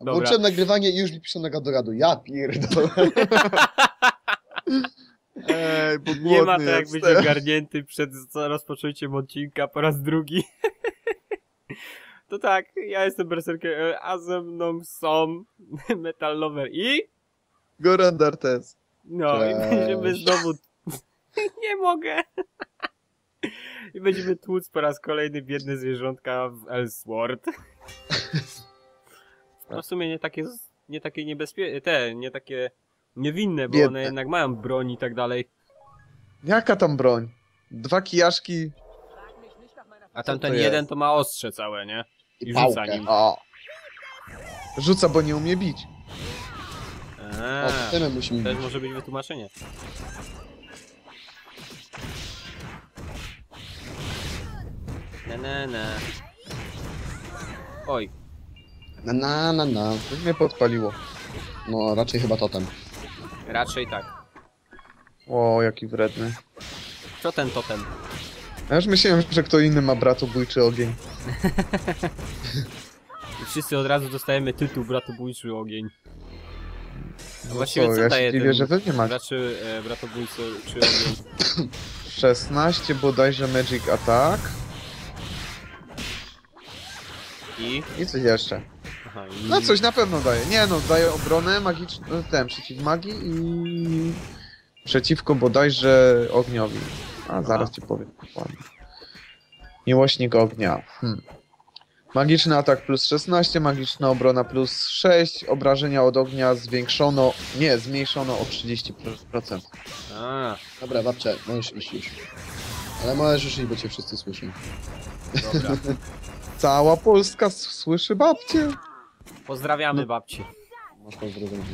Dobra. Włączyłem nagrywanie i już mi piszą na gadu. Ja pierdolę. Ej, bo Nie ma to jak być ogarnięty przed rozpoczęciem odcinka po raz drugi. To tak, ja jestem berserker, a ze mną są Metal Lover i... Goran Dartes. No i Cześć. będziemy znowu... Nie mogę! I będziemy tłuc po raz kolejny biedne zwierzątka w Elsword. No w sumie nie takie, nie takie niebezpieczne, te, nie takie niewinne, bo Biedne. one jednak mają broń i tak dalej. Jaka tam broń? Dwa kijaszki. A tamten to jeden jest? to ma ostrze całe, nie? I rzuca pałkę. nim. O. Rzuca, bo nie umie bić. O, musimy też bić. może być wytłumaczenie. Na na na. Oj, Na na na na. Coś mnie podpaliło. No raczej chyba totem. raczej tak. O, jaki wredny. Co ten totem? Ja już myślałem, że kto inny ma bratobójczy ogień. I wszyscy od razu dostajemy tytuł Bratobójczy Ogień. No Właściwie co ja daje ten że wy nie macie. Raczy e, Bratobójczy czy Ogień? 16 bodajże Magic Attack. I... I coś jeszcze. Aha, i... No coś na pewno daje. Nie no, daje obronę magiczną, ten, przeciw magii i przeciwko bodajże ogniowi. A zaraz Aha. ci powiem. Miłośnik ognia. Hmm. Magiczny atak plus 16, magiczna obrona plus 6, obrażenia od ognia zwiększono, nie, zmniejszono o 30%. A, Dobra, babcia, możesz iść już. Ale możesz już iść, bo cię wszyscy słyszą. dobra. Cała Polska s- słyszy babcię. Pozdrawiamy babci. Masz pozdrowienia.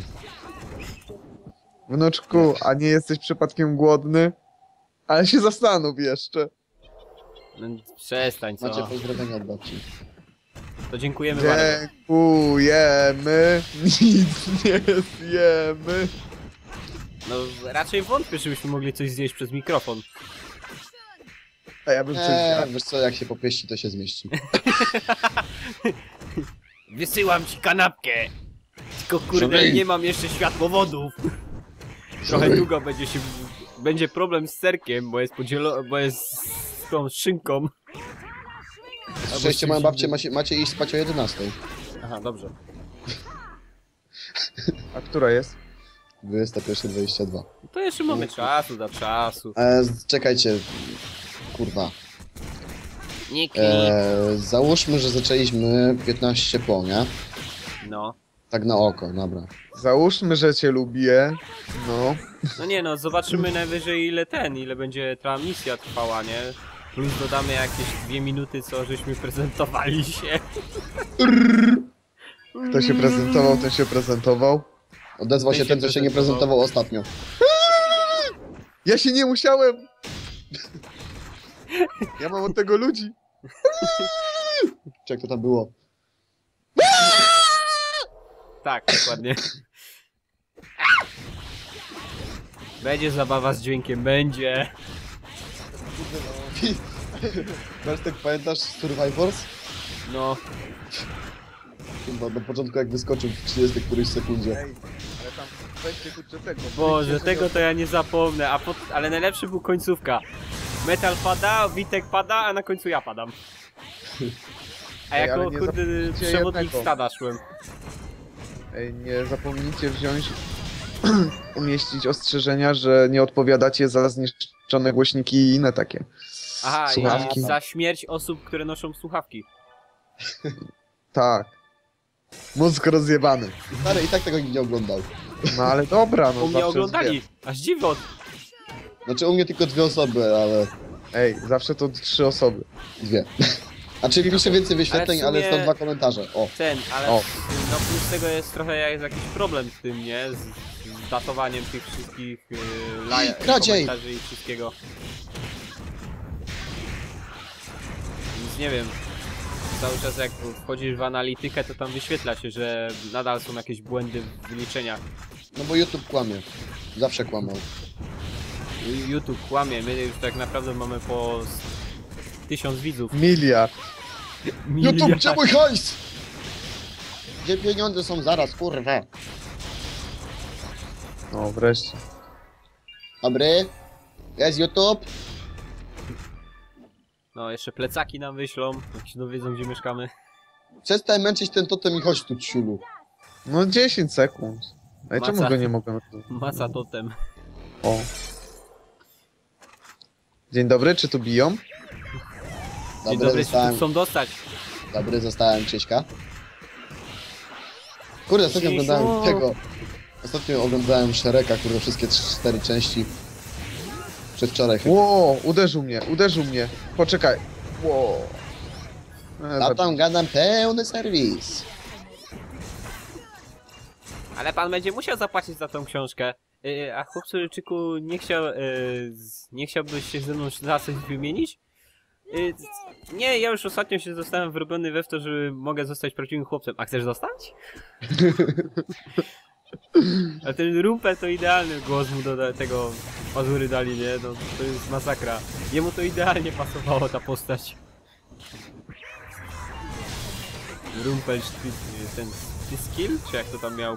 Wnuczku, a nie jesteś przypadkiem głodny? Ale się zastanów jeszcze. No, przestań, Macie co? pozdrowienia od babci. To dziękujemy bardzo. Dziękujemy, nic nie zjemy. No raczej wątpię, żebyśmy mogli coś zjeść przez mikrofon. A ja bym Eee, wiesz co, jak się popieści, to się zmieści. Wysyłam ci kanapkę! Tylko kurde, nie mam jeszcze światłowodów. Trochę Żonej. długo będzie się... Będzie problem z serkiem, bo jest podzielo... bo jest z tą szynką. Na szczęście moją babcię macie, macie iść spać o 11. Aha, dobrze. A która jest? 21.22. To jeszcze mamy czasu do czasu. E, z- czekajcie. Kurwa. Niki. E, załóżmy, że zaczęliśmy 15 po, nie? No. Tak na oko, dobra. Załóżmy, że cię lubię. No. No nie no, zobaczymy najwyżej ile ten, ile będzie ta misja trwała, nie? Plus dodamy jakieś dwie minuty, co żeśmy prezentowali się. Kto się prezentował, ten się prezentował. Odezwał Ten się się ten, co się nie prezentował. prezentował ostatnio. Ja się nie musiałem! Ja mam od tego ludzi. Czy jak to tam było? Tak, dokładnie. Będzie zabawa z dźwiękiem, będzie. Bartek, pamiętasz Survivors? No, Chyba na początku jak wyskoczył w 30 którejś sekundzie. Ej, ale tam weźcie kurczę tego. Boże, tego to ja nie zapomnę, a pot... ale najlepszy był końcówka. Metal pada, Witek pada, a na końcu ja padam. A Ej, jako ale nie kurde zapomnijcie przewodnik jednego. stada szłem. Ej, nie zapomnijcie wziąć, umieścić ostrzeżenia, że nie odpowiadacie za zniszczone głośniki i inne takie. Aha, Słuchawki. i za śmierć osób, które noszą słuchawki. Tak. Mózg rozjebany. Stary, i tak tego nikt nie oglądał. No ale dobra, no U mnie zawsze oglądali, aż dziwot. Znaczy u mnie tylko dwie osoby, ale. Ej, zawsze to trzy osoby. dwie. A czyli pisze więcej wyświetleń, Ale w ale, sumie- są dwa komentarze. O, Ten, ale O. no plus tego jest trochę jak jakiś problem z tym, nie? Z, z datowaniem tych wszystkich yy, laj- Kradziej! komentarzy i wszystkiego. Więc nie wiem. Cały czas jak wchodzisz w analitykę, to tam wyświetla się, że nadal są jakieś błędy w wyliczeniach. no bo YouTube kłamie. Zawsze kłamał. YouTube kłamie, my już tak naprawdę mamy po tysiąc widzów. Miliard. YouTube, gdzie mój hajs? Gdzie pieniądze są zaraz, kurwa? No wreszcie. Dobry? Jest YouTube? No, jeszcze plecaki nam wyślą, jak się dowiedzą, gdzie mieszkamy. Przestań męczyć ten totem i chodź tu, ciulu. No 10 sekund. Ej, czemu Maca. go nie mogę... Masa totem. O. Dzień dobry, czy tu biją? Dzień Dobry, dobry, czy tu zostałem, chcą dostać? dobry, zostałem Krzyśka. Kurde, ostatnio Krzysiu. oglądałem tego. Ostatnio oglądałem Szereka, kurde, wszystkie cztery części. Przedwczoraj chyba. Ło, uderzył mnie, uderzył mnie. Poczekaj. Ło. E, A tam gadam pełny serwis. Ale pan będzie musiał zapłacić za tą książkę. Yy, a chłopcu nie chciał, z- nie chciałbyś się ze mną za coś wymienić? Z- nie, ja już ostatnio się zostałem wyrobiony we w to, że mogę zostać prawdziwym chłopcem. A chcesz zostać? A ten rumpel to idealny głos mu do tego pazury dali, nie? No, to jest masakra. Jemu to idealnie pasowało ta postać. Rumpel, ten skill, czy jak to tam miał?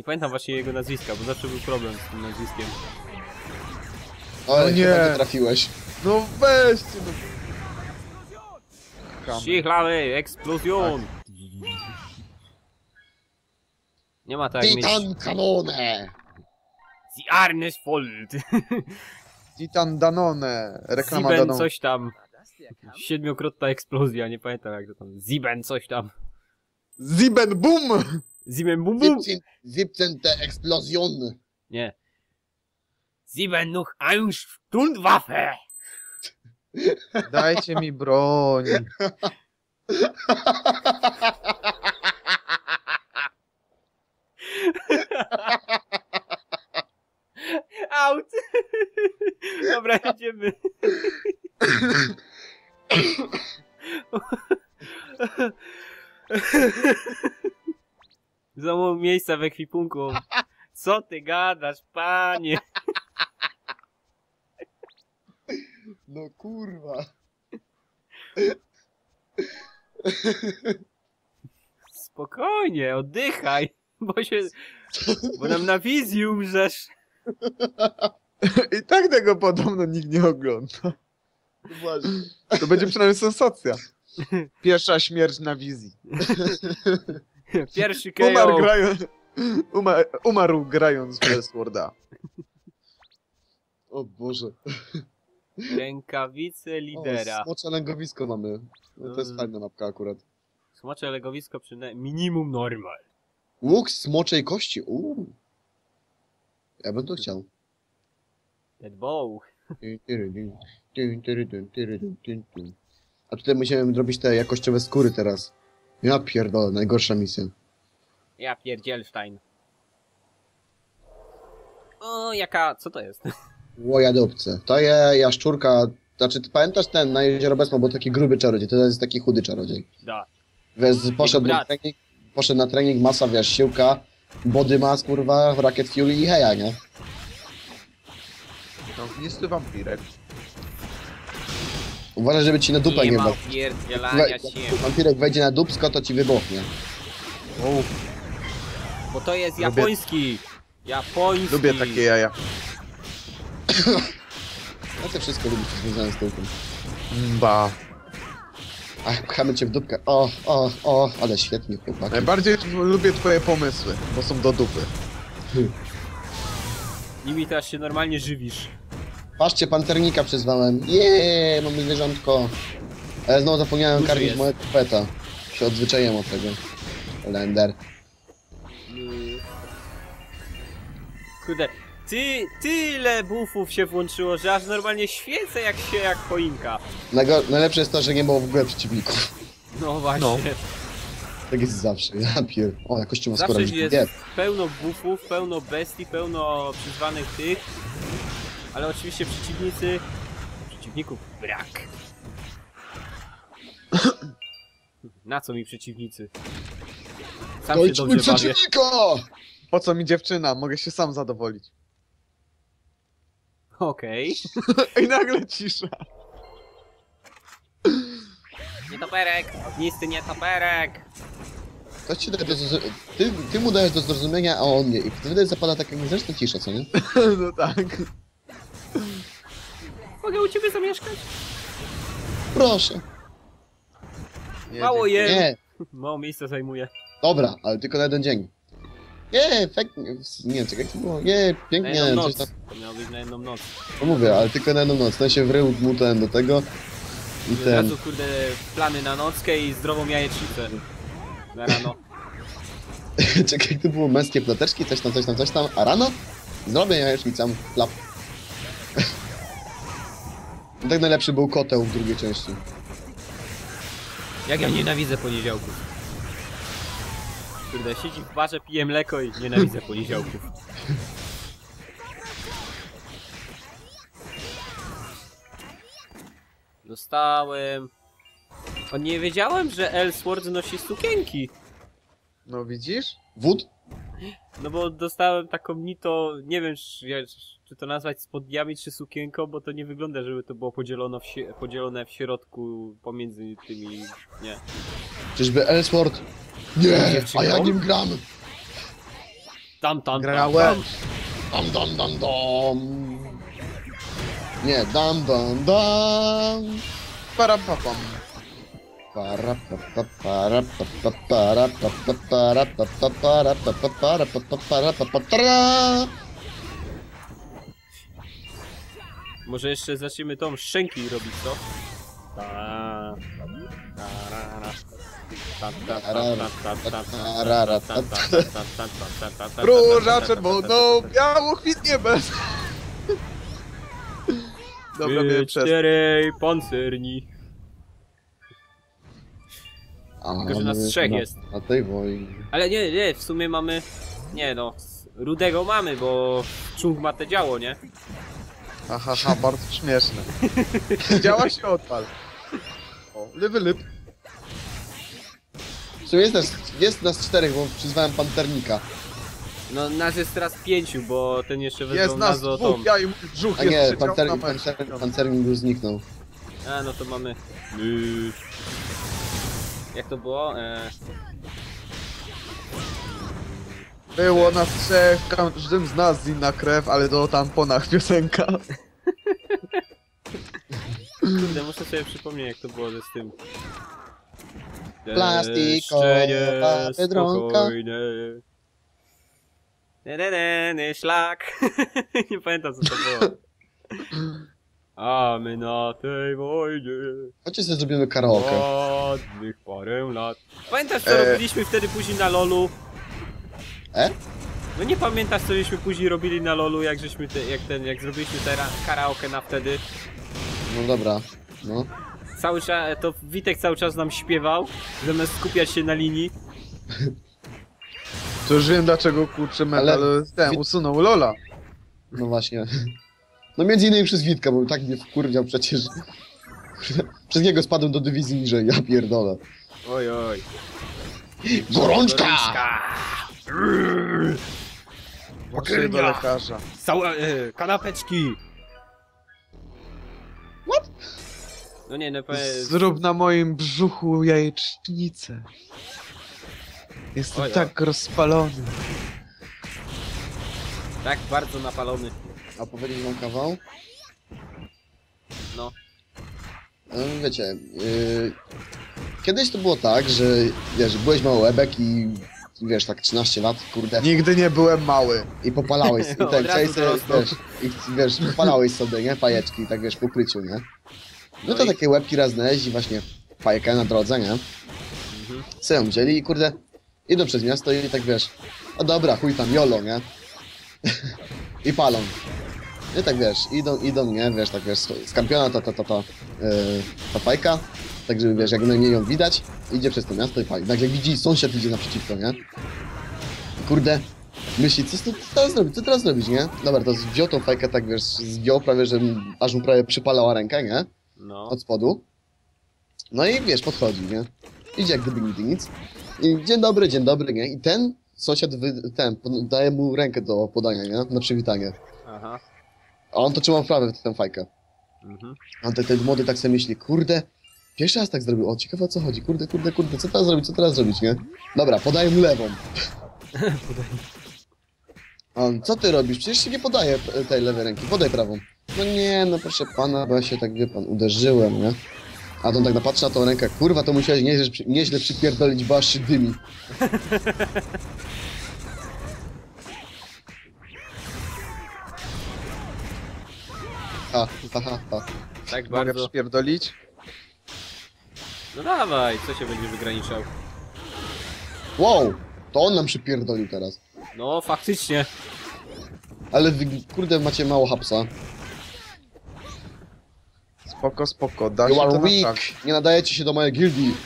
Nie pamiętam właśnie jego nazwiska, bo zawsze był problem z tym nazwiskiem. O, No nie. nie. chyba nie trafiłeś. No weźcie, no. Sichlamy, eksplozjon! Nie ma tak mieć... Titan kanone! Die Arnes Fold! Titan Danone. Reklama Ziben Danone. coś tam. Siedmiokrotna eksplozja, nie pamiętam jak to tam. Ziben coś tam. Ziben Boom! Ziben bum bum! 17 17 Explosion! Nie. Sieben noch ein Stundwaffe! Dajcie mi broń. Out! Dobra, jedziemy. Za mało miejsca w ekwipunku. Co ty gadasz, panie? No kurwa. Spokojnie, oddychaj, bo się... Bo nam na wizji umrzesz. I tak tego podobno nikt nie ogląda. Właśnie. To będzie przynajmniej sensacja. Pierwsza śmierć na wizji. Pierwszy Umarł KO. grając... Umarł, umarł grając w Westworda. O Boże. Rękawice lidera. O, smocze lęgowisko mamy. No, to jest Mm. fajna mapka akurat. Smocze legowisko przynajmniej minimum normal. Łuk smoczej kości. Uuu. Ja bym to chciał. Dead bow. A tutaj musimy zrobić te jakościowe skóry teraz. Ja pierdolę, najgorsza misja. Ja pierdzielstein. O, jaka... co to jest? Łoja dupce. To je jaszczurka. Znaczy, ty pamiętasz ten na jezioro Besmo, bo taki gruby czarodziej, to jest taki chudy czarodziej. Da. Wiesz, poszedł na trening, poszedł na trening, masa, wiesz, siłka, body mass, kurwa, Rocket Fury i heja, nie? No, nisty wampirek. Uważaj, żeby ci na dupę nie, nie ma wpadł. się. Wampirek wejdzie na dupsko, to ci wybuchnie. Bo to jest Lubię- japoński. Japoński. lubię takie jaja. Ja to wszystko lubię, co związane z tyłkiem. Ba. Ach, pchamy cię w dupkę. O, o, o, ale świetnie, chłopaki. Najbardziej lubię twoje pomysły, bo są do dupy. Nimi teraz się normalnie żywisz. Patrzcie, panternika przyzwałem. Jeee, mamy zwierzątko. Ale znowu zapomniałem Duży karmić jest. mojego peta. Się odzwyczaiłem od tego. Lender. Mm. Kurde, ty, tyle buffów się włączyło, że aż normalnie świecę jak się jak choinka. Najgo najlepsze jest to, że nie było w ogóle przeciwników. No właśnie. Tak jest zawsze. Ja pier... O, jakoś ma skoro Zawsze jest pełno buffów, pełno bestii, pełno przyzwanych tych. Ale oczywiście przeciwnicy... Przeciwników brak. Na co mi przeciwnicy? Sam się Kończmy dobrze bawię. przeciwnika! Po co mi dziewczyna? Mogę się sam zadowolić. Okej. I nagle cisza. Nietoperek! Ognisty nietoperek! Ktoś ci daje do zrozum- ty, ty mu dajesz do zrozumienia, a on nie. I wtedy zapada taka niezręczna cisza, co nie? No tak. Mogę zamieszkać? Proszę. Nie, Mało dziękuję. je. Nie, Mało miejsca zajmuje. dobra, ale tylko na jeden dzień. Nie, fek... Nie, czekaj, jak to było? Nie, Na pięknie, jedną coś noc. tam. To miało być na jedną noc. No mówię, ale tylko na jedną noc. Ten się wrył mu ten do tego. I Od ten. razu kurde plany na nockę i zdrową jajecznicę. Na rano. Czekaj, jak to było męskie ploteczki, coś tam, coś tam, coś tam. A rano? Zrobię jajecznicę, plap. I tak najlepszy był koteł w drugiej części. Jak ja nienawidzę poniedziałków. Kurde, siedzi w barze, pije mleko i nienawidzę poniedziałków. Dostałem. O, nie wiedziałem, że Ellsworth nosi sukienki. No widzisz? Wód? No bo dostałem taką nito, nie wiem czy, czy to nazwać spodniami czy sukienką, bo to nie wygląda, żeby to było podzielono w podzielone w środku pomiędzy tymi, nie. Czyżby Ellsworth? Nie, a ja nim gram. Tam, tam, tam, tam. Dam, dam, dam, dam. Nie, dam, dam, dam. Parapapam. Para, Może jeszcze zaczniemy tą szczęki robić, co? Róża przed wodą, biało kwitnie bez. Dobra, mnie przez. Czterej pancerni. Tylko, że nas trzech jest. A tej wojnie. Ale nie, nie, w sumie mamy... Nie no, Rudego mamy, bo Chung ma te działo, nie? Ha, ha, bardzo śmieszne. Działa się odpal. O, lewy lyb. W sumie jest nas, jest nas czterech, bo przyzwałem panternika. No nas jest teraz pięciu, bo ten jeszcze Jest wezwał nas nas o dwóch, ja i mój brzuch A jest nie, przyciąg pancer, na pancer, mężczyzn. pancernik już zniknął. A no to mamy... Yy. Jak to było? E... Było nas trzech, każdym z nas inna krew, ale to tamponach piosenka. Kurde, muszę sobie przypomnieć jak to było ze z tym. Plastikowa Biedronka. Ne, ne, ne, ne, szlak. Nie pamiętam co to było. A my na tej wojnie Chodźcie sobie zrobimy karaoke. ładnych parę lat. Pamiętasz co E. robiliśmy wtedy później na lolu? E? No nie pamiętasz co żeśmy później robili na lolu, jak żeśmy te, jak ten, jak zrobiliśmy te ra- karaoke na wtedy? No dobra. No. Cały czas, to Witek cały czas nam śpiewał, zamiast skupiać się na linii. To już wiem dlaczego kurczę metal ten Wit- usunął Lola. No właśnie. No między innymi przez Witka, bo tak mnie wkurwiał przecież. Przez niego spadłem do dywizji niżej, ja pierdolę. Oj, oj. Gorączka! Poszedł do lekarza. Cała, e, kanapeczki! What? No nie, no powiem... Zrób na moim brzuchu jajecznicę. Jestem Oj, tak rozpalony. Tak bardzo napalony. A powiedzieć wam kawał? No. No, wiecie, yy, kiedyś to było tak, że wiesz, byłeś mały łebek i wiesz, tak 13 lat, kurde, Nigdy nie byłem mały. i popalałeś, i tak, sobie, wiesz, i wiesz, popalałeś sobie, nie, fajeczki, tak wiesz, po ukryciu, nie? No No to i- takie łebki raz znaleźli właśnie fajkę na drodze, nie? Mhm. Co ją wzięli i kurde, idą przez miasto i tak wiesz, a dobra, chuj tam, jolo, nie? I palą. I tak wiesz, idą, idą, nie, wiesz, tak wiesz, skampiona ta, ta, ta, ta, yy, ta fajka, tak żeby wiesz, jak najmniej ją widać, idzie przez to miasto i pali. Nagle widzi, sąsiad idzie naprzeciwko, nie? Kurde, myśli, co, co teraz zrobić, co teraz zrobić, nie? Dobra, to wziął tą fajkę, tak wiesz, zdjął prawie, że aż mu prawie przypalała rękę, nie? No. od spodu. No i wiesz, podchodzi, nie? Idzie jak gdyby nigdy nic. I dzień dobry, dzień dobry, nie? I ten sąsiad wy, ten, daje mu rękę do podania, nie? Na przywitanie. Aha. A on to trzyma w prawie tę fajkę. Mhm. A ten, ten młody tak sobie myśli, kurde, Pierwszy raz tak zrobił. O, ciekawe o co chodzi. Kurde, kurde, kurde, co teraz zrobić, co teraz zrobić, nie? Dobra, podaję mu lewą. On, co ty robisz? Przecież się nie podaje p- tej lewej ręki. Podaj prawą. No nie, no proszę pana, bo ja się tak, wie pan, uderzyłem, nie? A on tak napatrzy na tą rękę. Kurwa, to musiałeś nieźle, nieźle przypierdolić, bo aż się dymi. Ha, ha, ha, ha. Tak Mogę bardzo. przypierdolić? No dawaj, co się będzie wygraniczał? Wow, to on nam przypierdolił teraz. No, faktycznie. Ale wy, kurde, macie mało hapsa. Spoko, spoko, da You się are to weak. naprawić. Nie nadajecie się do mojej gildii.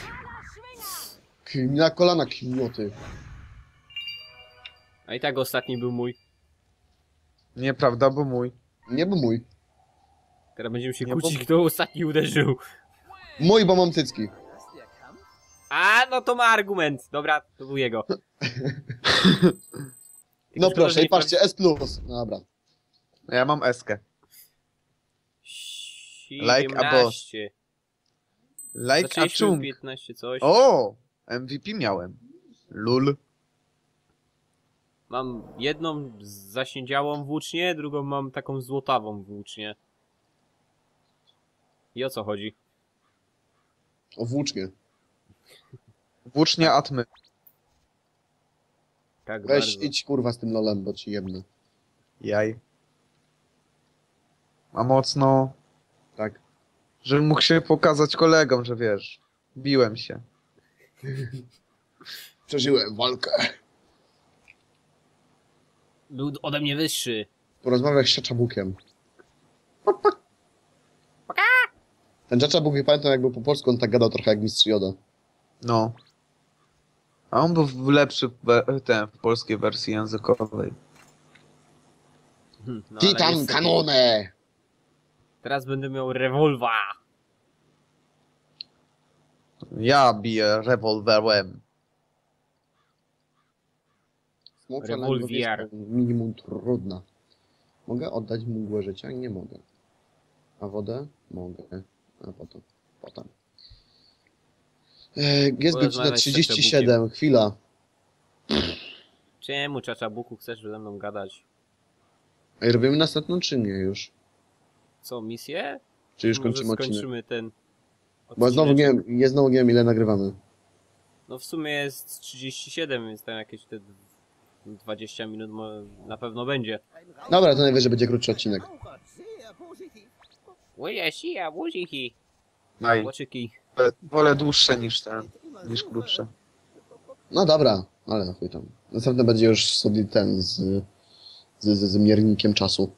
K- Na kolana kmioty. A i tak ostatni był mój. Nieprawda, bo mój. Nie był mój. Teraz będziemy się Nie, kłócić, bo- kto ostatni uderzył. Mój, bo mam cycki. A, no to ma argument. Dobra, to był jego. No proszę, i patrzcie, S+. No Dobra. Ja mam eskę. Like a boss. 17. Like a chung. 15 coś. O! MVP miałem. Lul. Mam jedną zasiędziałą włócznię, drugą mam taką złotawą włócznię. I o co chodzi? O włócznie. Włócznia Atmy. Tak Weź, bardzo. idź kurwa z tym lolem, bo ci. Jaj. A mocno, Tak. żebym mógł się pokazać kolegom, że wiesz, biłem się. Przeżyłem walkę. Był ode mnie wyższy. Porozmawiaj z Czaczabukiem. Ten Czaczabuk, nie pamiętam jak był po polsku, on tak gadał trochę jak mistrz Joda. No. A on był w- lepszy w, we- ten, w polskiej wersji językowej. Hm, No, Titan niestety- kanone! Teraz będę miał rewolwa. Ja biję rewolwerem. Smoka Rewolwier. minimum trudna. Mogę oddać mu mgłę życia? Nie mogę. A wodę? Mogę. A potem. Potem. E, jest godzina Porozmawiać z 37, chwila. Czemu, Czaczabuku, chcesz ze mną gadać? Ej, robimy następną czy nie już? Co, misję? Czy już Może kończymy odcinek? skończymy ten Bo znowu nie ja znowu nie wiem ile nagrywamy. No w sumie jest 37, więc tam jakieś te 20 minut na pewno będzie. Dobra, to najwyżej będzie krótszy odcinek. Łoja, sija, Naj. łoczyki. Wolę, wolę dłuższe niż ten, niż krótsze. No dobra, ale na chuj tam. Następny będzie już sobie ten z, z, z, z miernikiem czasu.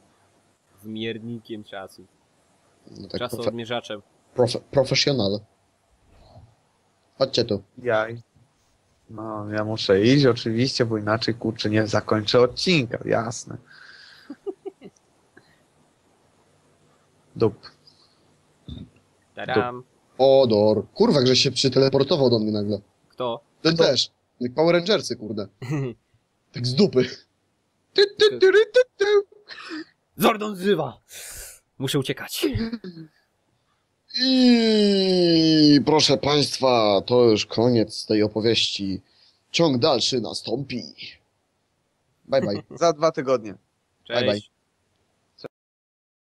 Z miernikiem czasu. No tak, Czasu profe, odmierzaczem. profe, profesjonal. Chodźcie tu. Jaj. No, ja muszę iść oczywiście, bo inaczej kurczę nie zakończę odcinka, jasne. Dup. Taram. Odor. Kurwa, że się przyteleportował do mnie nagle. Kto? Ten Kto? też. Jak Power Rangersy, kurde. Tak z dupy. Ty, ty, ty, ty, ty, ty. Zordon zrywa! Muszę uciekać. I proszę państwa, to już koniec tej opowieści. Ciąg dalszy nastąpi. Bye bye. Za dwa tygodnie. Cześć. Bye, bye.